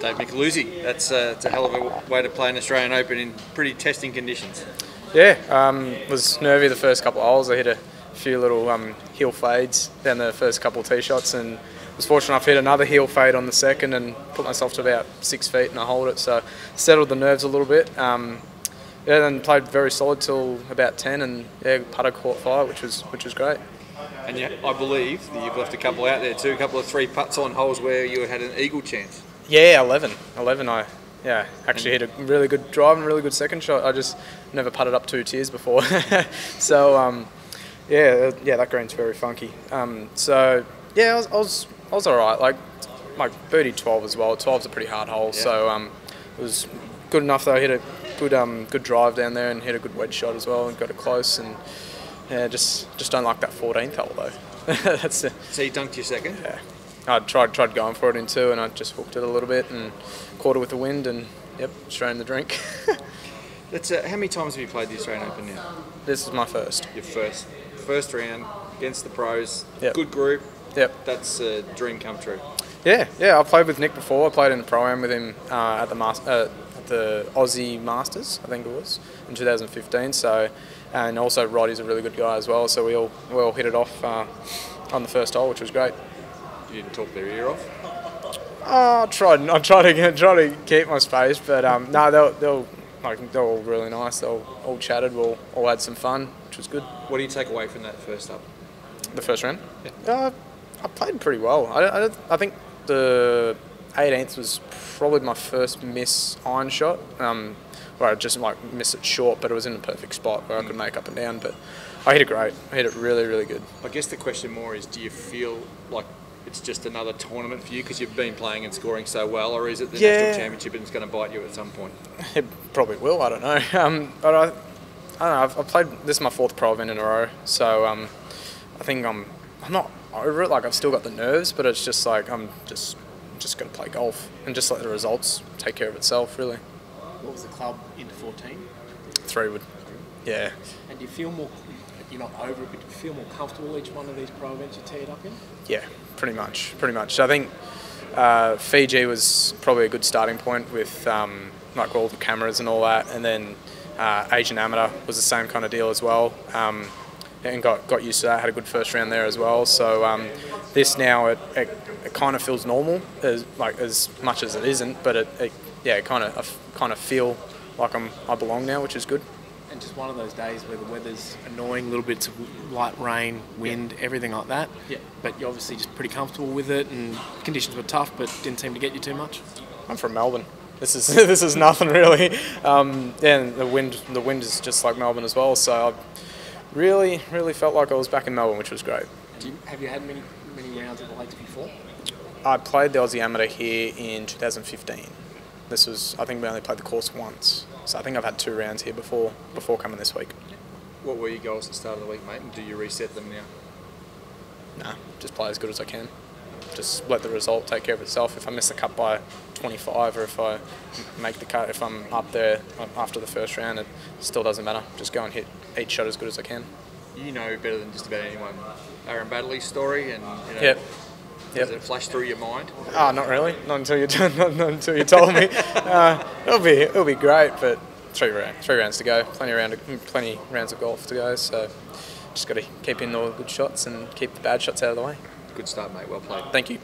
Dave Micheluzzi, that's uh, it's a hell of a way to play an Australian Open in pretty testing conditions. Yeah, um, was nervy the first couple of holes. I hit a few little um, heel fades down the first couple of tee shots and was fortunate enough to hit another heel fade on the second and put myself to about six feet and I hold it. So settled the nerves a little bit. Um, yeah, then played very solid till about 10 and yeah, putter caught fire, which was which was great. And you, I believe that you've left a couple out there too, a couple of three putts on holes where you had an eagle chance. Yeah, 11. 11 I yeah, actually hit a really good drive and a really good second shot. I just never putted up two tiers before. so um, yeah, yeah, that green's very funky. Um, so yeah, I was, I was, I was all right. Like, like birdie 12 as well. 12's a pretty hard hole, yeah. so um, it was good enough that I hit a good, um, good drive down there and hit a good wedge shot as well and got it close. And yeah, just, just don't like that 14th hole though. That's the, so you dunked your second. Yeah. I tried tried going for it in two, and I just hooked it a little bit and caught it with the wind, and yep, straight in the drink. That's uh, how many times have you played the Australian Open now? This is my first. Your first, first round against the pros. Yep. Good group. Yep. That's a dream come true. Yeah, yeah. I played with Nick before. I played in the pro am with him uh, at the uh, at the Aussie Masters, I think it was, in 2015. So, and also Roddy's a really good guy as well. So we all we all hit it off uh, on the first hole, which was great. You didn't talk their ear off. Oh, I tried. I tried to try to keep my space, but um, no, they'll they'll like they're all really nice. They all, all chatted. We all, all had some fun, which was good. What do you take away from that first up? The first round? Yeah. Uh, I played pretty well. I, I, I think the 18th was probably my first miss iron shot. Um, where I just like missed it short, but it was in a perfect spot where mm. I could make up and down. But I hit it great. I hit it really, really good. I guess the question more is, do you feel like it's just another tournament for you because you've been playing and scoring so well, or is it the yeah. national championship and it's going to bite you at some point? It probably will. I don't know. Um, but I, I don't know. I've, I've, played. This is my fourth pro event in a row, so um, I think I'm. I'm not over it. Like I've still got the nerves, but it's just like I'm just just going to play golf and just let the results take care of itself. Really. What was the club into 14? Three wood. Yeah. And do you feel more you're not over it, but you feel more comfortable each one of these pro events you tee it up in? Yeah, pretty much, pretty much. I think uh, Fiji was probably a good starting point with um, like all the cameras and all that, and then uh, Asian Amateur was the same kind of deal as well. Um, and got, got used to that, had a good first round there as well. So um, this now, it, it, it, kind of feels normal, as like as much as it isn't, but it, it yeah, kind of I kind of feel like I'm I belong now, which is good and just one of those days where the weather's annoying, little bits of light rain, wind, yeah. everything like that. Yeah. But you're obviously just pretty comfortable with it, and conditions were tough, but didn't seem to get you too much. I'm from Melbourne. This is this is nothing really. Um, and the wind the wind is just like Melbourne as well. So I really really felt like I was back in Melbourne, which was great. You, have you had many many rounds at the Lakes before? I played the Aussie Amateur here in 2015. This was I think we only played the course once. So I think I've had two rounds here before before coming this week. What were your goals at the start of the week, mate? And do you reset them now? Nah, just play as good as I can. Just let the result take care of itself. If I miss the cut by 25 or if I make the cut, if I'm up there um, after the first round, it still doesn't matter. Just go and hit each shot as good as I can. You know better than just about anyone Aaron Baddeley's story and you know, yep. Yep. Does it flash through your mind? Oh, not really. Not until you not, not until you told me. uh, it'll be it'll be great, but three rounds three rounds to go. Plenty of round plenty rounds of golf to go. So just got to keep in all the good shots and keep the bad shots out of the way. Good start, mate. Well played. Thank you.